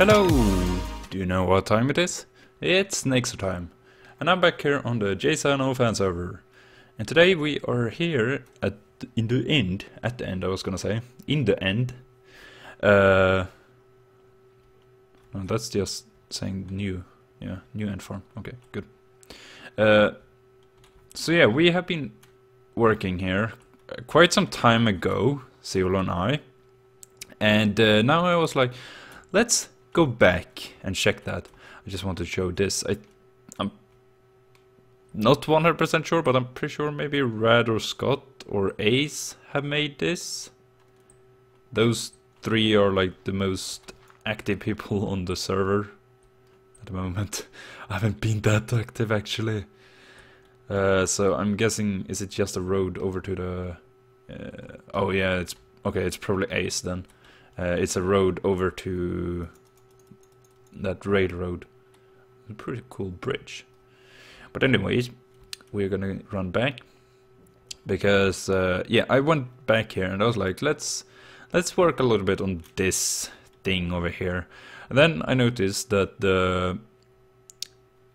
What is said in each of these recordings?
Hello! Do you know what time it is? It's Nayxerr time. And I'm back here on the Jsano fan server. And today we are here at in the end, at the end I was gonna say, in the end. Uh, that's just saying new, yeah, new end form. Okay, good. Uh, so yeah, we have been working here quite some time ago, Sayolo and I. And uh, now I was like, let's go back and check that. I just want to show this. I, I'm not 100% sure, but I'm pretty sure maybe Rad or Scott or Ace have made this. Those three are like the most active people on the server at the moment. I haven't been that active actually. Uh, so I'm guessing, is it just a road over to the... Uh, oh yeah, it's okay, it's probably Ace then. Uh, it's a road over to that railroad. A pretty cool bridge. But anyways, we're gonna run back because uh, yeah, I went back here and I was like, let's let's work a little bit on this thing over here. And then I noticed that the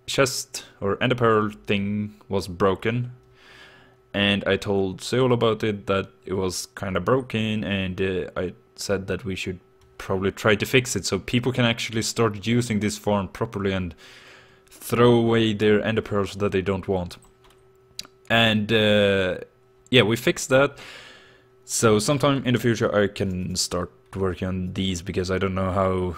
chest or ender pearl thing was broken and I told Seol about it that it was kind of broken and uh, I said that we should probably try to fix it so people can actually start using this farm properly and throw away their ender pearls that they don't want. And uh, yeah, we fixed that. So sometime in the future I can start working on these because I don't know how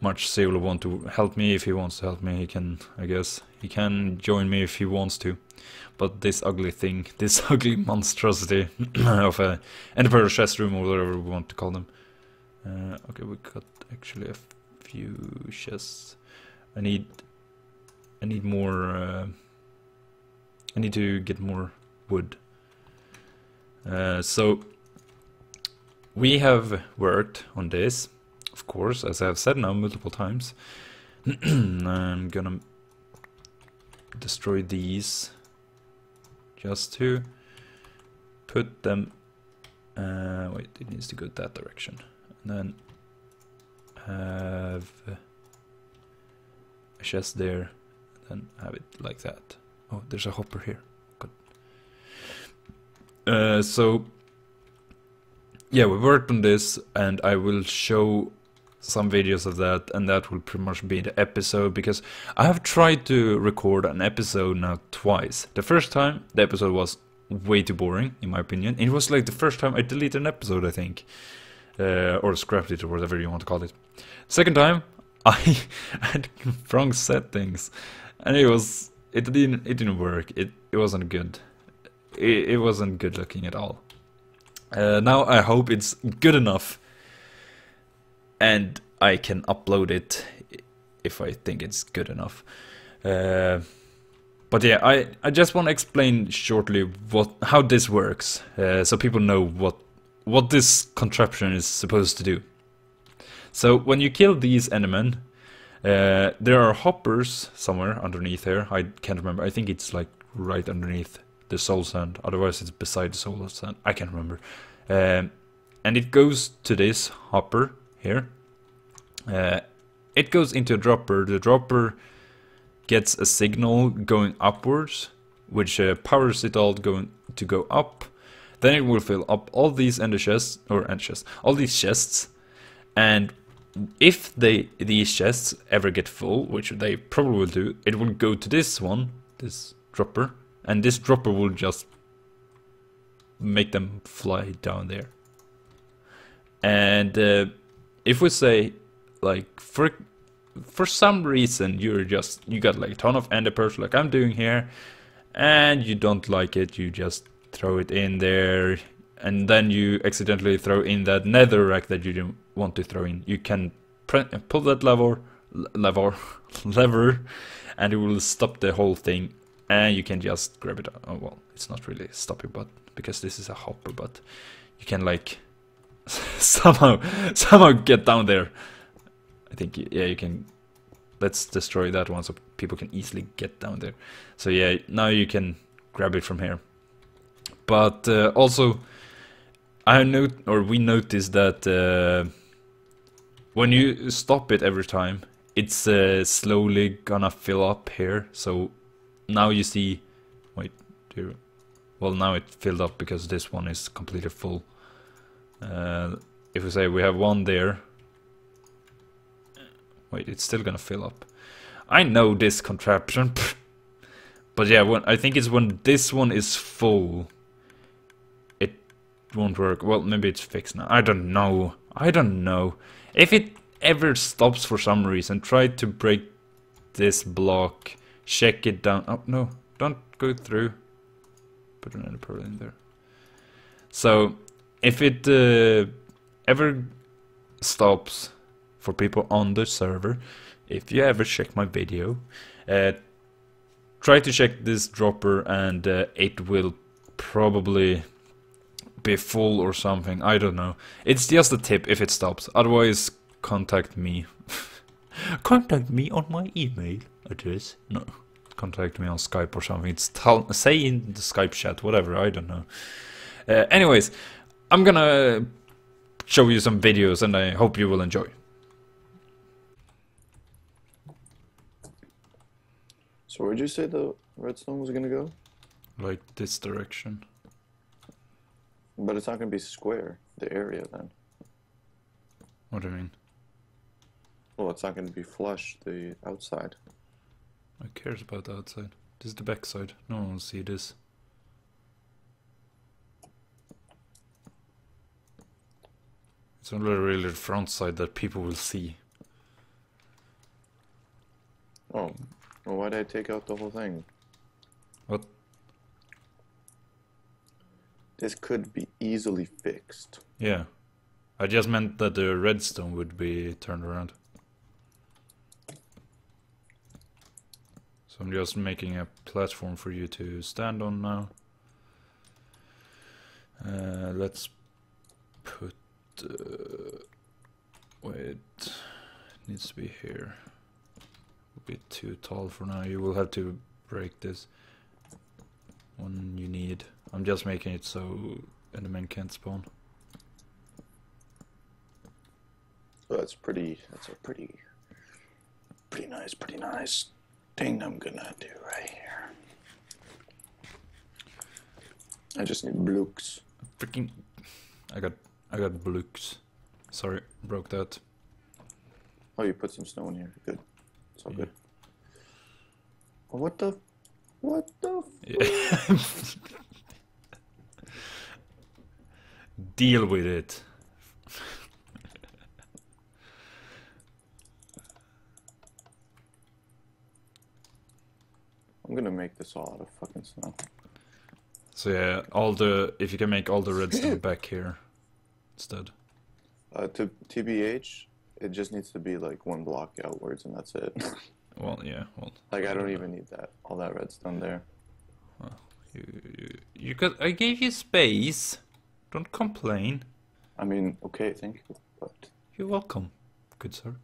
much Seul want to help me. If he wants to help me, he can, I guess. He can join me if he wants to. But this ugly thing, this ugly monstrosity of a Emperor chest room or whatever we want to call them. Uh, okay, we got actually a few chests. I need, I need more. Uh, I need to get more wood. Uh, so we have worked on this of course, as I've said now multiple times. I'm gonna destroy these just to put them uh, wait it needs to go that direction then have a chest there then have it like that oh there's a hopper here good uh, so yeah we worked on this and I will show some videos of that and that will pretty much be the episode because I have tried to record an episode now twice. The first time the episode was way too boring in my opinion. It was like the first time I deleted an episode I think. Uh, or scrapped it or whatever you want to call it. Second time I had wrong settings and it was it didn't it didn't work. It it wasn't good. It, it wasn't good looking at all. Uh, now I hope it's good enough and I can upload it if I think it's good enough. Uh, but yeah, I, I just want to explain shortly what how this works, uh, so people know what what this contraption is supposed to do. So when you kill these enemies, uh, there are hoppers somewhere underneath here. I can't remember. I think it's like right underneath the soul sand. Otherwise, it's beside the soul sand. I can't remember. Um, and it goes to this hopper here. Uh, it goes into a dropper. The dropper gets a signal going upwards, which uh, powers it all going to go up. Then it will fill up all these ender chests or ender chests, all these chests, and if they these chests ever get full, which they probably will do, it will go to this one, this dropper, and this dropper will just make them fly down there. And uh, if we say like for for some reason you're just you got like a ton of ender pearls like I'm doing here and you don't like it you just throw it in there and then you accidentally throw in that netherrack that you didn't want to throw in. You can pull that lever lever lever and it will stop the whole thing and you can just grab it oh well it's not really stopping but because this is a hopper but you can like somehow somehow get down there. I think yeah you can let's destroy that one so people can easily get down there. So yeah now you can grab it from here but uh, also I note or we noticed that uh, when you stop it every time, it's uh, slowly gonna fill up here. So now you see, wait, do well now it filled up because this one is completely full. Uh, if we say we have one there, wait, it's still gonna fill up. I know this contraption, but yeah, when I think it's when this one is full, won't work. Well, maybe it's fixed now. I don't know. I don't know. If it ever stops for some reason, try to break this block, check it down. Oh, no, don't go through. Put another pearl in there. So, if it uh, ever stops for people on the server, if you ever check my video, uh, try to check this dropper and uh, it will probably be full or something. I don't know. It's just a tip if it stops. Otherwise, contact me. contact me on my email address. No, contact me on Skype or something. It's say in the Skype chat, whatever. I don't know. Uh, anyways, I'm gonna show you some videos, and I hope you will enjoy. So where'd you say the redstone was gonna go? Like this direction. But it's not gonna be square, the area then. What do you mean? Well, it's not gonna be flush, the outside. Who cares about the outside? This is the backside. No one will see this. It's only really the front side that people will see. Oh, well, why did I take out the whole thing? What? This could be easily fixed. Yeah. I just meant that the redstone would be turned around. So I'm just making a platform for you to stand on now. Uh, let's put... Uh, wait, it needs to be here A bit too tall for now. You will have to break this one you need. I'm just making it so Enderman can't spawn. So that's pretty, that's a pretty, pretty nice, pretty nice thing I'm gonna do right here. I just need blocks. Freaking, I got, I got blocks. Sorry, broke that. Oh, you put some snow in here. Good. It's all yeah. good. What the? What the? Yeah. Deal with it. I'm gonna make this all out of fucking snow. So yeah, all the if you can make all the redstone back here instead. Uh, to TBH, it just needs to be like one block outwards, and that's it. Well, yeah. Well, like I don't even need that all that redstone there. Well, you, you, you got. I gave you space. Don't complain. I mean, okay, thank you, but you're welcome, good sir.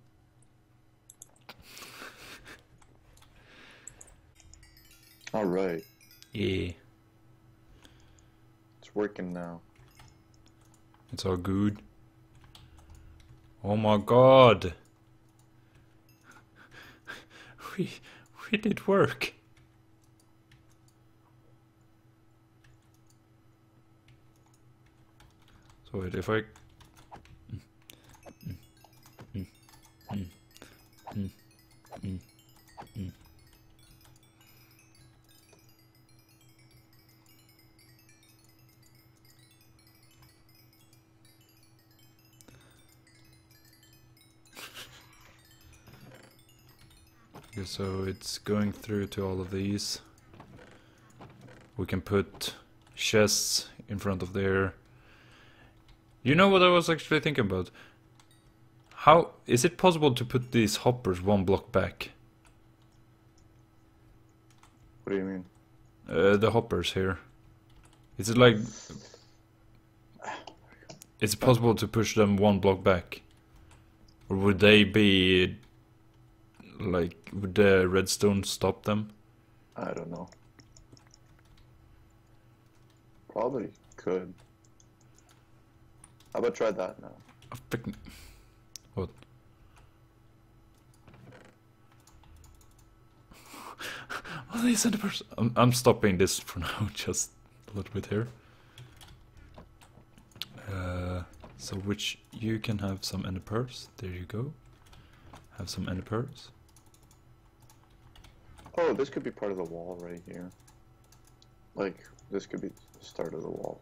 all right. Yeah. It's working now. It's all good. Oh my god. We, we did work. So wait, if I... Mm, mm, mm, so it's going through to all of these. We can put chests in front of there. You know what I was actually thinking about? How is it possible to put these hoppers one block back? What do you mean? Uh, the hoppers here. Is it like... Is it possible to push them one block back? Or would they be like would the redstone stop them? I don't know. Probably could. How about try that now? A picnic. What? well, they sent a person. I'm, I'm stopping this for now, just a little bit here. Uh, so which you can have some ender pearls. There you go. Have some ender pearls. Oh, this could be part of the wall right here. Like, this could be the start of the wall.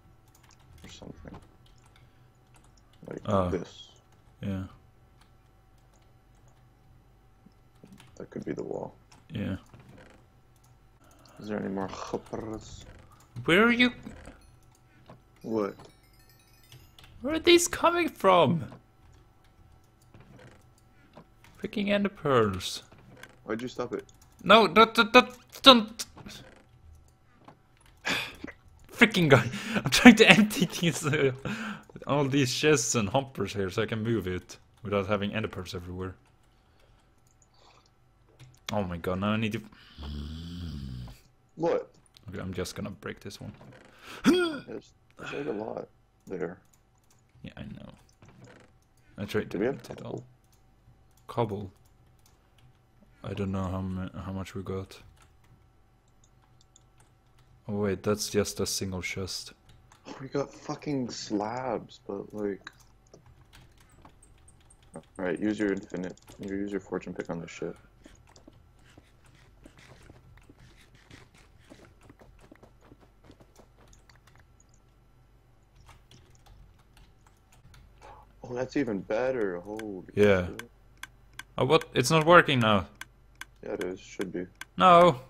Or something. Like Oh. this. Yeah, That could be the wall. yeah. Is there any more chuppers? Where are you? What? Where are these coming from? Freaking ender pearls. Why'd you stop it? No, that, that, that, don't. Freaking guy. I'm trying to empty these, uh, all these chests and hoppers here so I can move it without having ender pearls everywhere. Oh my god, now I need to. What? Okay, I'm just gonna break this one. There's, there's a lot there. Yeah, I know. I tried to Do we have empty it all. Cobble. I don't know how how much we got. Oh wait, that's just a single chest. We got fucking slabs, but like. Alright, use your infinite. Use your fortune pick on this shit. Oh, that's even better. Holy Yeah. shit. Oh what? It's not working now. Yeah, it is. Should be. No.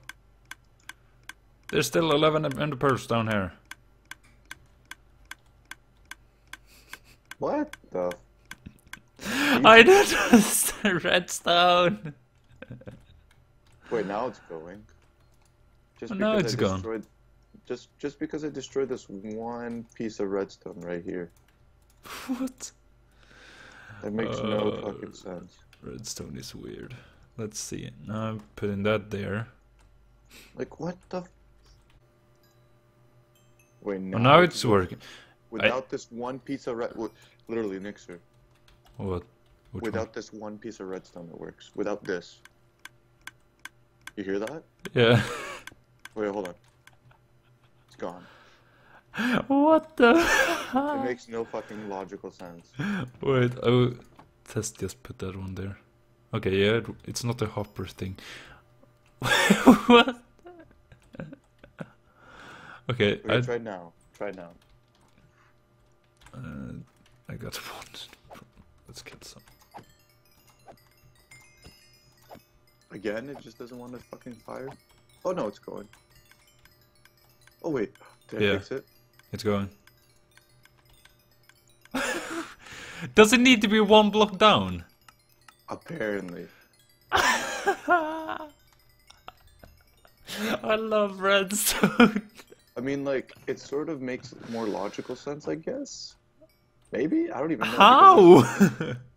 There's still 11 ender pearls down here. What the? I noticed redstone. Wait, now it's going. Just Oh, now because it's I gone. destroyed, Just, just because I destroyed this one piece of redstone right here. What? That makes no Uh, fucking sense. Redstone is weird. Let's see. Now I'm putting that there. Like, what the? Wait, now, Oh, now it's working. Without this one piece of red, literally, Nayxerr. What? Which Without this one piece of redstone, it works. Without this. You hear that? Yeah. Wait, hold on. It's gone. what the? It makes no fucking logical sense. Wait, I will test just put that one there. Okay, yeah, it, it's not a hopper thing. what? Okay, Okay, I, try now. Try now. uh, I got one. Let's get some. Again, it just doesn't want to fucking fire. Oh no, it's going. Oh wait, did I Yeah. fix it? It's going. Does it need to be one block down? Apparently. I love redstone. I mean, like, it sort of makes more logical sense, I guess. Maybe I don't even know. How?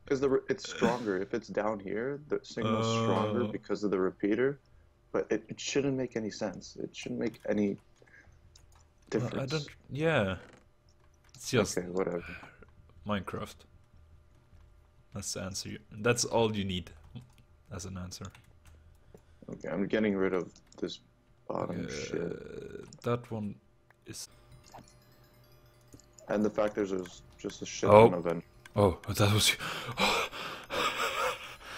Because the it's stronger if it's down here. The signal's oh. stronger Oh. because of the repeater, but it, it shouldn't make any sense. It shouldn't make any Well, difference. I don't. Yeah. It's just Okay, whatever. Minecraft. That's the answer. you- That's all you need as an answer. Okay, I'm getting rid of this bottom shit, Uh, that one is. and the fact there's just a shit Oh. of en- Oh, that was.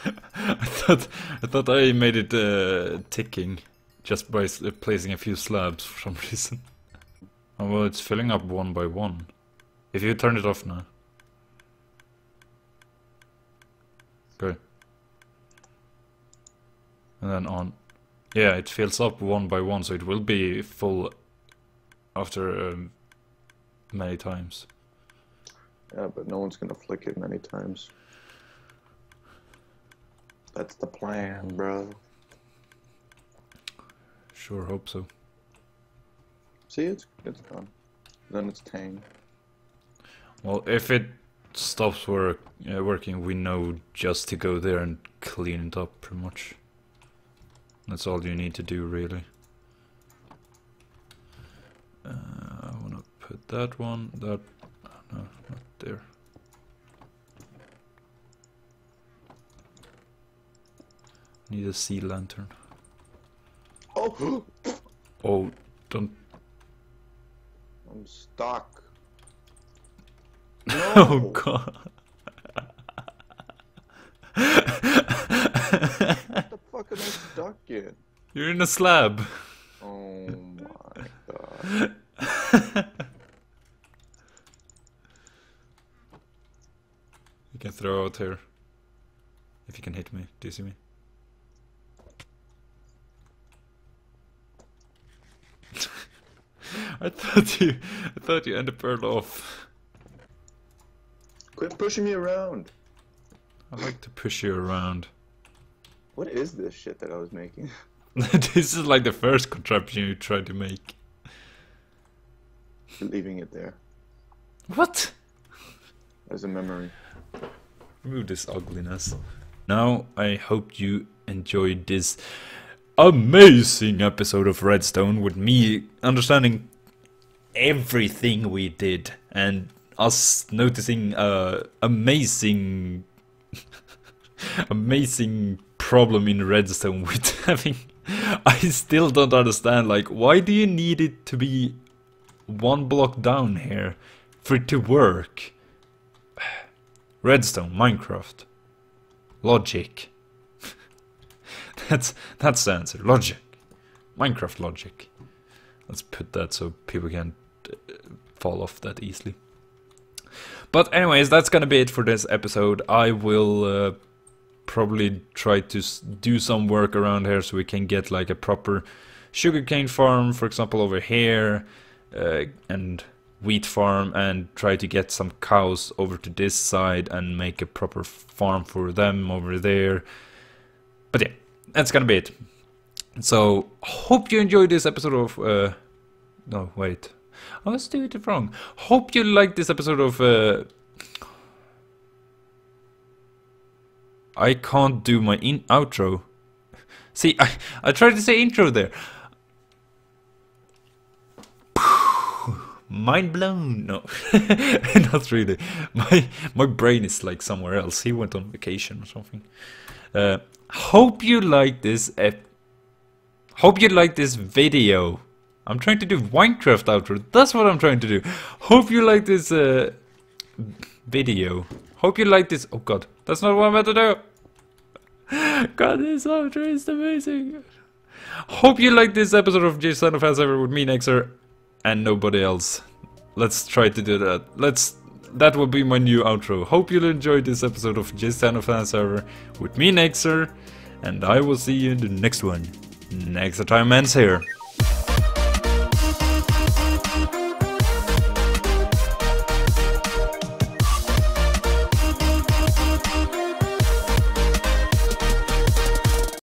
I thought I thought I made it uh, ticking just by uh, placing a few slabs for some reason. Oh well, it's filling up one by one. If you turn it off now. Okay. And then on. Yeah, it fills up one by one, so it will be full after um, many times. Yeah, but no one's gonna flick it many times. That's the plan, bro. Sure, hope so. See, it's it's gone. Then it's tang. Well, if it stops work uh, working, we know just to go there and clean it up, pretty much. That's all you need to do, really. Uh, I wanna put that one, that, no, not there. Need a sea lantern. Oh, Oh, don't. I'm stuck. Oh god. What the fuck am I stuck in? You're in a slab. Oh my god. You can throw out here. If you can hit me. Do you see me? I thought you I thought you ended pearl off. Quit pushing me around. I like to push you around. What is this shit that I was making? this is like the first contraption you tried to make. Leaving it there What? as a memory. Remove this ugliness. Now, I hope you enjoyed this amazing episode of Redstone with me understanding everything we did and us noticing a amazing amazing problem in Redstone with having I still don't understand like why do you need it to be one block down here for it to work? Redstone, Minecraft. Logic. that's that's the answer. Logic. Minecraft logic. Let's put that so people can't uh, fall off that easily. But anyways, that's gonna be it for this episode. I will uh, probably try to do some work around here so we can get like a proper sugarcane farm, for example, over here, uh, and wheat farm, and try to get some cows over to this side and make a proper farm for them over there. But yeah, that's gonna be it. So hope you enjoyed this episode of. Uh, no, wait. I was doing it wrong. Hope you liked this episode of. Uh, I can't do my in outro. See, I, I tried to say intro there. Mind blown. No, not really. My my brain is like somewhere else. He went on vacation or something. Uh, hope you like this. Hope you like this video. I'm trying to do Minecraft outro. That's what I'm trying to do. Hope you like this uh, video. Hope you like this. Oh God, that's not what I'm about to do. God, this outro is amazing. Hope you like this episode of Jsano's Fan Server with me, Nayxerr, and nobody else. Let's try to do that. Let's. That will be my new outro. Hope you'll enjoy this episode of Jsano's Fan Server with me, Nayxerr, and I will see you in the next one. Next time ends here.